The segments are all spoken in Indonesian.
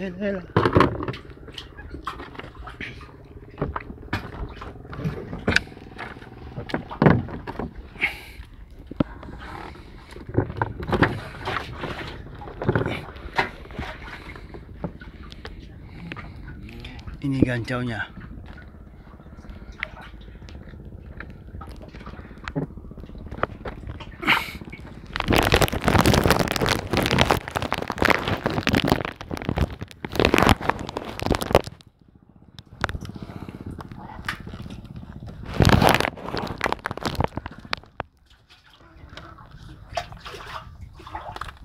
thế thế là ini gancaunya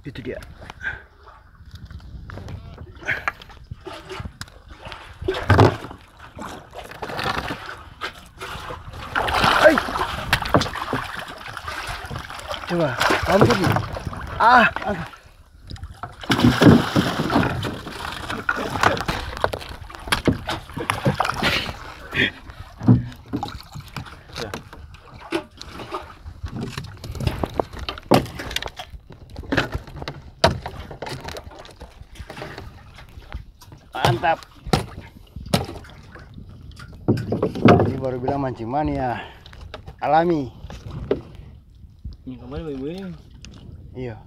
Itu dia. Hai. Coba, kamu pergi. Ah, ah. Mantap. Ini baru bilang mancing mania alami. Ini kemarin ibu ini. Iya.